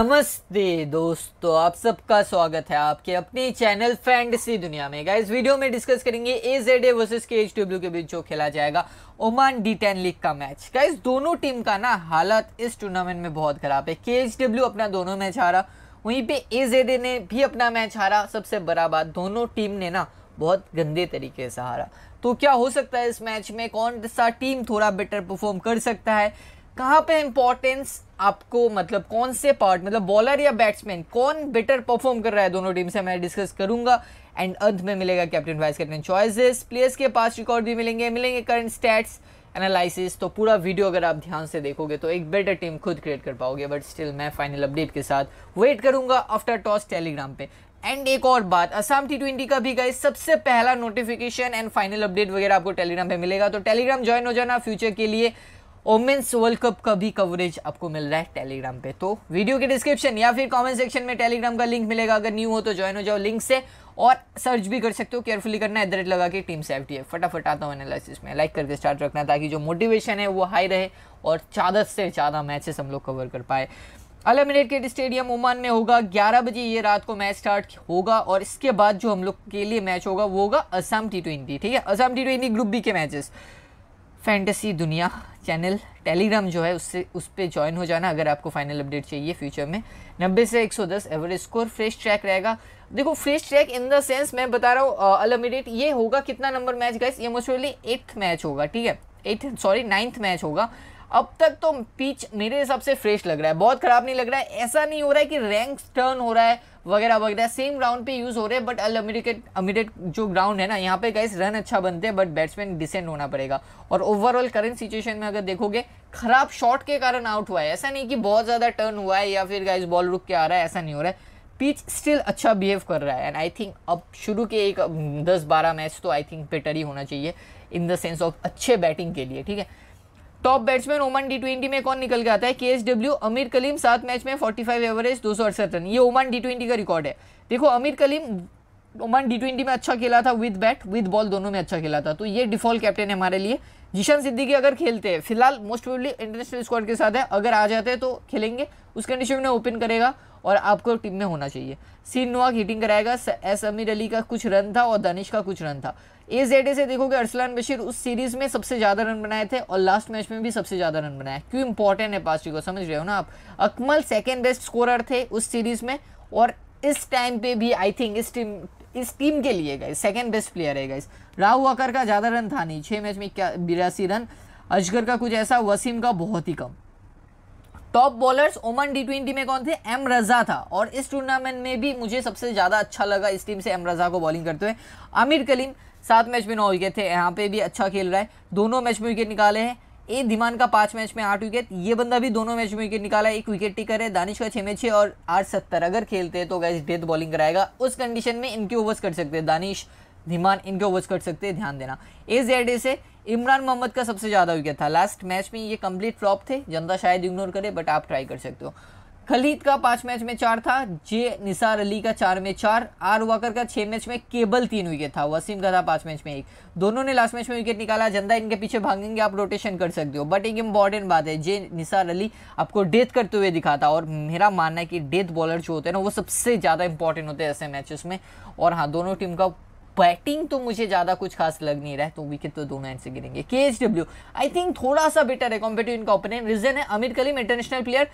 नमस्ते दोस्तों, आप सबका स्वागत है आपके अपने चैनल फैंटेसी दुनिया में। गाइस, वीडियो में डिस्कस करेंगे A Z A versus K H W के बीच जो खेला जाएगा, ओमान डी टेन लीग का मैच। गाइस, दोनों टीम का ना हालत इस टूर्नामेंट में बहुत खराब है। के एच डब्ल्यू अपना दोनों मैच हारा, वहीं पे ए जेड ए ने भी अपना मैच हारा, सबसे बड़ा बात, दोनों टीम ने ना बहुत गंदे तरीके से हारा। तो क्या हो सकता है इस मैच में? कौन सा टीम थोड़ा बेटर परफॉर्म कर सकता है? कहाँ पे इंपॉर्टेंस आपको मतलब कौन से पार्ट मतलब बॉलर या बैट्समैन कौन बेटर परफॉर्म कर रहा है? दोनों टीम से मैं डिस्कस करूँगा। एंड अंत में मिलेगा captain vice captain choices players के पास रिकॉर्ड भी मिलेंगे मिलेंगे करंट स्टैट्स एनालिसिस तो पूरा वीडियो अगर आप ध्यान से देखोगे तो एक बेटर टीम खुद क्रिएट कर पाओगे. बट स्टिल मैं फाइनल अपडेट के साथ वेट करूँगा आफ्टर टॉस टेलीग्राम पे. एंड एक और बात असम टी ट्वेंटी का भी गए सबसे पहला नोटिफिकेशन एंड फाइनल अपडेट वगैरह आपको टेलीग्राम पे मिलेगा. तो टेलीग्राम ज्वाइन हो जाना फ्यूचर के लिए. ओमेंस वर्ल्ड कप का भी कवरेज आपको मिल रहा है टेलीग्राम पे। तो वीडियो के डिस्क्रिप्शन या फिर कमेंट सेक्शन में टेलीग्राम का लिंक मिलेगा। अगर न्यू हो तो ज्वाइन हो जाओ लिंक से और सर्च भी कर सकते हो। केयरफुली करना है रेट लगा के टीम सेफ्टी है। फटाफट आता हूँ एनालिसिस में। लाइक करके स्टार्ट रखना ताकि जो मोटिवेशन है वो हाई रहे और ज़्यादा से ज़्यादा मैचेस हम लोग कवर कर पाए। अल क्रिकेट स्टेडियम ओमान में होगा। 11 बजे ये रात को मैच स्टार्ट होगा और इसके बाद जो हम लोग के लिए मैच होगा, वो होगा असम टी ट्वेंटी ठीक है? Assam T twenty group B के matches fantasy Duniya channel Telegram जो है, उससे, उस पर ज्वाइन हो जाना अगर आपको फाइनल अपडेट चाहिए फ्यूचर में। 90 से 110 एवरेज स्कोर फ्रेश ट्रैक रहेगा। देखो fresh track in the sense मैं बता रहा हूँ अलमिडेट ये होगा कितना नंबर मैच गाइस ये मोस्टली एट्थ मैच होगा, ठीक है? एट्थ सॉरी नाइन्थ मैच होगा। अब तक तो पिच मेरे हिसाब से फ्रेश लग रहा है, बहुत खराब नहीं लग रहा है, ऐसा नहीं हो रहा है कि रैंक टर्न हो रहा है, वगैरह वगैरह सेम ग्राउंड पे यूज़ हो रहे हैं बट अल अमीरेट जो ग्राउंड है ना, यहाँ पे गाइस रन अच्छा बनते हैं बट बैट्समैन डिसेंड होना पड़ेगा। और ओवरऑल करंट सिचुएशन में अगर देखोगे, खराब शॉट के कारण आउट हुआ है, ऐसा नहीं कि बहुत ज़्यादा टर्न हुआ है या फिर गाइस बॉल रुक के आ रहा है, ऐसा नहीं हो रहा है। पिच स्टिल अच्छा बिहेव कर रहा है एंड आई थिंक अब शुरू के एक, दस बारह मैच तो आई थिंक बेटर ही होना चाहिए इन द सेंस ऑफ़ अच्छे बैटिंग के लिए, ठीक है? Top batsman Oman T twenty में कौन निकल के आता है? के एस डब्ल्यू अमीर कलीम, सात मैच में फोर्टी फाइव एवरेज दो सौ अड़सठ रन। ये ओमान टी ट्वेंटी का रिकॉर्ड है। देखो अमीर कलीम ओमान टी ट्वेंटी में अच्छा खेला था विद बैट विद बॉल दोनों में अच्छा खेला था। तो ये डिफ़ॉल्ट कैप्टन है हमारे लिए। जिशान सिद्दीकी अगर खेलते हैं, फ़िलहाल मोस्ट प्रोबेबली इंटरनेशनल स्क्वाड के साथ है। अगर आ जाते हैं तो खेलेंगे। उस कंडीशन में ओपन करेगा और आपको टीम में होना चाहिए। सीन नुआक हिटिंग कराएगा। एस अमीर अली का कुछ रन था और दानिश का कुछ रन था। ए जेड से देखोगे अरसलान बशीर उस सीरीज़ में सबसे ज़्यादा रन बनाए थे और लास्ट मैच में भी सबसे ज़्यादा रन बनाए। क्यों इंपॉर्टेंट है पास्टी को, समझ रहे हो ना आप? अकमल सेकेंड बेस्ट स्कोरर थे उस सीरीज़ में और इस टाइम पे भी आई थिंक इस टीम इस टीम के लिए गए सेकेंड बेस्ट प्लेयर है गाइस राहु अकर का ज़्यादा रन था नहीं छः मैच में क्या, बिरासी रन अजगर का कुछ ऐसा, वसीम का बहुत ही कम। Top bowlers Oman D twenty में कौन थे? एम रजा था। और इस टूर्नामेंट में भी मुझे सबसे ज़्यादा अच्छा लगा इस टीम से एम रजा को बॉलिंग करते हुए। आमिर कलीम सात मैच में नौ विकेट थे। यहाँ पे भी अच्छा खेल रहा है। दोनों मैच में विकेट निकाले हैं। ए धीमान का पाँच मैच में आठ विकेट ये बंदा भी दोनों मैच में विकेट निकाला है। एक विकेट टिकर है। दानिश का छः में छः और आठ सत्तर। अगर खेलते हैं तो गैस डेथ बॉलिंग कराएगा। उस कंडीशन में इनके ओवर्स कर सकते हैं। दानिश, धीमान इनके ओवर्स कर सकते हैं। ध्यान देना। ए जेड ए से इमरान मोहम्मद का सबसे ज़्यादा विकेट था। लास्ट मैच में ये कंप्लीट फ्लॉप थे। जनता शायद इग्नोर करे बट आप ट्राई कर सकते हो। खलीद का पाँच मैच में चार था। जे निसार अली का चार में चार। आर वाकर का छह मैच में केवल तीन विकेट था। वसीम का था पाँच मैच में एक। दोनों ने लास्ट मैच में विकेट निकाला। जनता इनके पीछे भागेंगे, आप रोटेशन कर सकते हो। बट एक इंपॉर्टेंट बात है, जे निसार अली आपको डेथ करते हुए दिखाता और मेरा मानना है कि डेथ बॉलर जो होते हैं ना, वो सबसे ज़्यादा इंपॉर्टेंट होते हैं ऐसे मैचेस में। और हाँ दोनों टीम का बैटिंग तो मुझे ज़्यादा कुछ खास लग नहीं रहा है तो विकेट तो दोनों एंड से गिरेंगे। के एच डब्ल्यू आई थिंक थोड़ा सा बेटर है कॉम्पिटिव इनका ओपोनेंट रीजन है अमीर कलीम इंटरनेशनल प्लेयर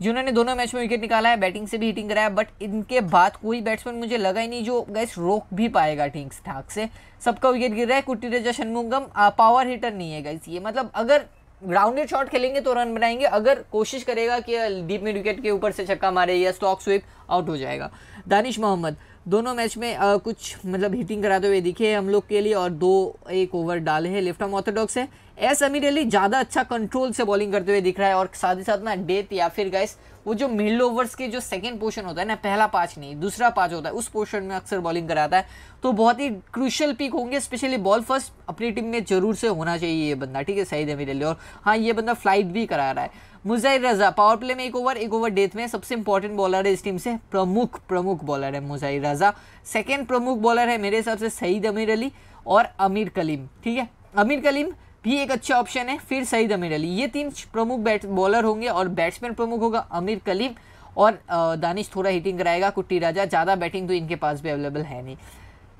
जिन्होंने दोनों मैच में विकेट निकाला है बैटिंग से भी हिटिंग कराया बट इनके बाद कोई बैट्समैन मुझे लगा ही नहीं जो गैस रोक भी पाएगा ठीक ठाक से। सबका विकेट गिर रहा है, कुट्टी रजा शनमुगम पावर हिटर नहीं है गैस ये। मतलब अगर ग्राउंडेड शॉट खेलेंगे तो रन बनाएँगे, अगर कोशिश करेगा कि डीप मिड विकेट के ऊपर से छक्का मारे या स्टॉक स्विप आउट हो जाएगा। दानिश मोहम्मद दोनों मैच में आ, कुछ मतलब हिटिंग कराते हुए दिखे हम लोग के लिए और दो एक ओवर डाले हैं। लेफ़्ट आर्म ऑर्थोडॉक्स है। एस अमीर अली ज़्यादा अच्छा कंट्रोल से बॉलिंग करते हुए दिख रहा है और साथ ही साथ ना डेथ या फिर गाइस वो जो मिडल ओवर्स के जो सेकंड पोर्शन होता है ना पहला पाँच नहीं दूसरा पाँच होता है उस पोर्शन में अक्सर बॉलिंग कराता है। तो बहुत ही क्रूशल पिक होंगे स्पेशली बॉल फ़र्स्ट अपनी टीम में ज़रूर से होना चाहिए ये बंदा ठीक है सही अमीर अली और हाँ ये बंदा फ़्लाइट भी करा रहा है। मुजाहिर रजा पावर प्ले में एक ओवर एक ओवर डेथ में सबसे इंपॉर्टेंट बॉलर है इस टीम से, प्रमुख प्रमुख बॉलर है मुजाहिर रजा। सेकेंड प्रमुख बॉलर है मेरे हिसाब से सईद अमीर अली और अमीर कलीम, ठीक है? अमीर कलीम भी एक अच्छा ऑप्शन है, फिर सईद अमीर अली। ये तीन प्रमुख बैट बॉलर होंगे और बैट्समैन प्रमुख होगा अमीर कलीम और दानिश थोड़ा हिटिंग कराएगा कुट्टी राजा, ज़्यादा बैटिंग तो इनके पास भी अवेलेबल है नहीं।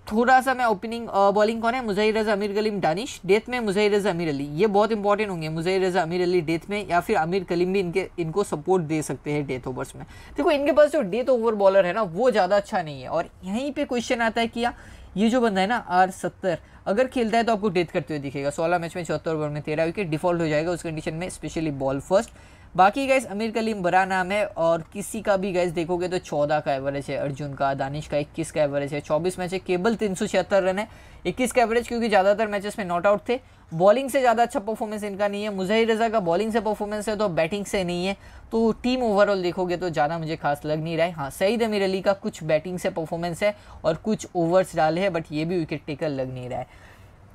थोड़ा सा मैं ओपनिंग बॉलिंग कौन है? मुजहिर रजा, अमीर कलीम दानिश डेथ में मुजहिर रजा, अमीर अली। ये बहुत इंपॉर्टेंट होंगे। मुजहिर रजा, अमीर अली डेथ में, या फिर अमीर कलीम भी इनके, इनको सपोर्ट दे सकते हैं डेथ ओवर्स में। देखो, इनके पास जो डेथ ओवर बॉलर है ना, वो ज़्यादा अच्छा नहीं है। और यहीं पर क्वेश्चन आता है कि ये जो बंदा है ना, आर सत्तर, अगर खेलता है तो आपको डेथ करते हुए दिखेगा। सोलह मैच में चौहत्तर ओवर में तेरह विकेट डिफ़ॉल्ट हो जाएगा उस कंडीशन में स्पेशली बॉल फ़र्स्ट बाकी गैस अमीर कलीम बड़ा नाम है और किसी का भी गैस देखोगे तो चौदह का एवरेज है, अर्जुन का, दानिश का इक्कीस का एवरेज है, चौबीस मैच है, केवल तीन सौ छिहत्तर रन है। इक्कीस का एवरेज क्योंकि ज़्यादातर मैचेस में नॉट आउट थे। बॉलिंग से ज़्यादा अच्छा परफॉर्मेंस इनका नहीं है। मुजहिर रजा का बॉलिंग से परफॉर्मेंस है तो बैटिंग से नहीं है। तो टीम ओवरऑल देखोगे तो ज़्यादा मुझे खास लग नहीं रहा है। हाँ सईद अमीर अली का कुछ बैटिंग से परफॉर्मेंस है और कुछ ओवर्स डाले हैं बट ये भी विकेट टेकर लग नहीं रहा है।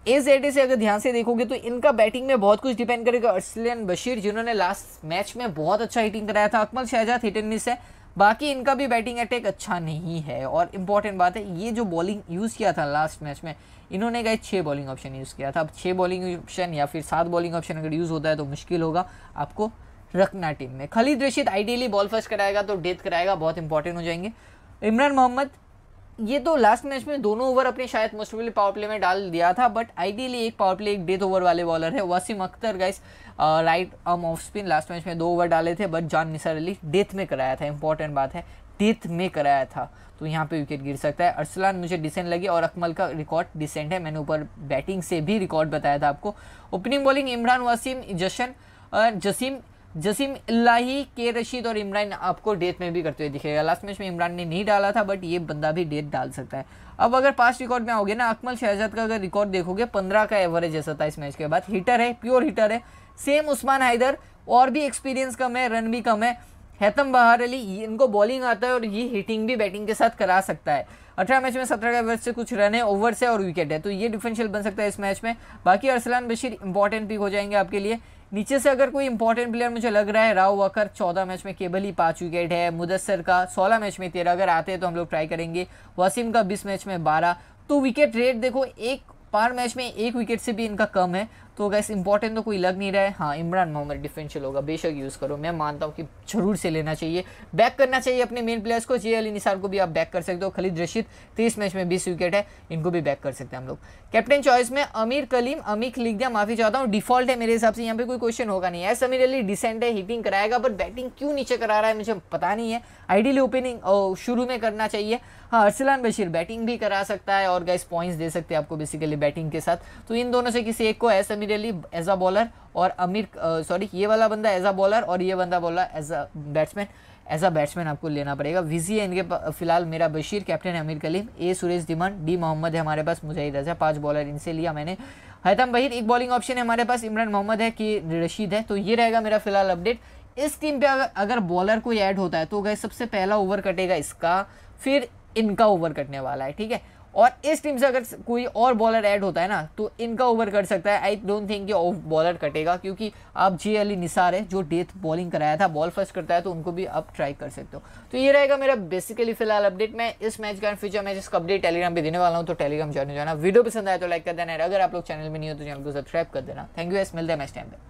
ए जेड से अगर ध्यान से देखोगे तो इनका बैटिंग में बहुत कुछ डिपेंड करेगा। अर्सलियन बशीर, जिन्होंने लास्ट मैच में बहुत अच्छा हिटिंग कराया था। Akmal Shahzad hit and miss है। बाकी इनका भी बैटिंग अटैक अच्छा नहीं है। और इंपॉर्टेंट बात है, ये जो बॉलिंग यूज़ किया था लास्ट मैच में, इन्होंने गए छः बॉलिंग ऑप्शन यूज़ किया था। अब छः बॉलिंग ऑप्शन या फिर सात बॉलिंग ऑप्शन अगर यूज़ होता है तो मुश्किल होगा आपको रखना टीम में। Khalid Rashid ideally ball first कराएगा तो डेथ कराएगा, बहुत इंपॉर्टेंट हो जाएँगे। इमरान मोहम्मद ये तो लास्ट मैच में दोनों ओवर अपने शायद मोस्टली पावर प्ले में डाल दिया था बट आइडियली एक पावर प्ले एक डेथ ओवर वाले बॉलर है। Wasim Akhtar guys right arm off spin last match में दो ओवर डाले थे बट जान निसार अली डेथ में कराया था। इंपॉर्टेंट बात है डेथ में कराया था। तो यहाँ पे विकेट गिर सकता है। अरसलान, मुझे डिसेंट लगी और अकमल का रिकॉर्ड डिसेंट है। मैंने ऊपर बैटिंग से भी रिकॉर्ड बताया था आपको। ओपनिंग बॉलिंग इमरान वसीम, जशन जसीम जसीम इलाही के रशीद और इमरान आपको डेथ में भी करते हुए दिखेगा। लास्ट मैच में इमरान ने नहीं डाला था बट ये बंदा भी डेथ डाल सकता है। अब अगर पास्ट रिकॉर्ड में आओगे ना, अकमल शहजाद का अगर रिकॉर्ड देखोगे, पंद्रह का एवरेज है सत्ताईस मैच के बाद। हिटर है प्योर हिटर है। सेम उस्मान हैदर और भी एक्सपीरियंस कम है रन भी कम है। हैतम बहार अली इनको बॉलिंग आता है और ये हिटिंग भी बैटिंग के साथ करा सकता है। अठारह मैच में सत्रह का एवरेज से कुछ रन है ओवर से और विकेट है। तो ये डिफेंशियल बन सकता है इस मैच में। बाकी अरसलान बशीर इंपॉर्टेंट पिक हो जाएँगे आपके लिए। नीचे से अगर कोई इंपॉर्टेंट प्लेयर मुझे लग रहा है, राव वकर चौदह मैच में केवल ही पाँच विकेट है, मुदस्सर का सोलह मैच में तेरह, अगर आते हैं तो हम लोग ट्राई करेंगे। वसीम का बीस मैच में बारह। तो विकेट रेट देखो, एक पार मैच में एक विकेट से भी इनका कम है। तो गैस इंपॉर्टेंट तो कोई लग नहीं रहा है। हाँ इमरान मोहम्मद डिफेंशियल होगा। बेशक यूज़ करो। मैं मानता हूँ कि ज़रूर से लेना चाहिए। बैक करना चाहिए अपने मेन प्लेयर्स को। जे अली निसार को भी आप बैक कर सकते हो। खलीद रशीद तीस मैच में बीस विकेट है। इनको भी बैक कर सकते हैं हम लोग। कैप्टन चॉइस में अमीर कलीम। अमीक लिख दिया, माफ़ी चाहता हूँ। डिफ़ॉल्ट है मेरे हिसाब से। यहाँ पे कोई क्वेश्चन होगा नहीं। एस अमीर अली डिसेंट है हिटिंग कराएगा बट बैटिंग क्यों नीचे करा रहा है, मुझे पता नहीं है। आइडियली ओपनिंग शुरू में करना चाहिए। हाँ अरसलान बशीर बैटिंग भी करा सकता है और गैस पॉइंट्स दे सकते हैं आपको बेसिकली बैटिंग के साथ। तो इन दोनों से किसी एक को एस अमीर अली एज अ बॉलर और अमीर सॉरी ये वाला बंदा एज अ बॉलर और ये बंदा बोला as a batsman as a batsman आपको लेना पड़ेगा। विजी है इनके फ़िलहाल मेरा बशीर कैप्टन है अमीर कलीम ए सुरेश दिमान डी मोहम्मद है हमारे पास, मुजाहिद रजा, पाँच बॉलर इनसे लिया मैंने। हैतम बहिर, एक बॉलिंग ऑप्शन है हमारे पास, इमरान मोहम्मद है कि रशीद है तो ये रहेगा मेरा फ़िलहाल अपडेट इस टीम पे अगर अगर बॉलर कोई ऐड होता है तो गए सबसे पहला ओवर कटेगा इसका, फिर इनका ओवर कटने वाला है, ठीक है? और इस टीम से अगर कोई और बॉलर ऐड होता है ना तो इनका ओवर कर सकता है। आई डोंट थिंक कि ऑफ़ बॉलर कटेगा, क्योंकि आप जे अली निसार है, जो डेथ बॉलिंग कराया था बॉल फ़र्स्ट करता है तो उनको भी आप ट्राई कर सकते हो। तो ये रहेगा मेरा बेसिकली फ़िलहाल अपडेट मैं इस मैच का फ्यूचर मैच इसका अपडेट टेलीग्राम पर देने वाला हूँ तो टेलीग्राम ज्वाइन जाना। वीडियो पसंद आया तो लाइक कर देना अगर आप लोग चैनल में नहीं हो तो चैनल को सब्सक्राइब कर देना। थैंक यू एस मिलते हैं मैच टाइम पे।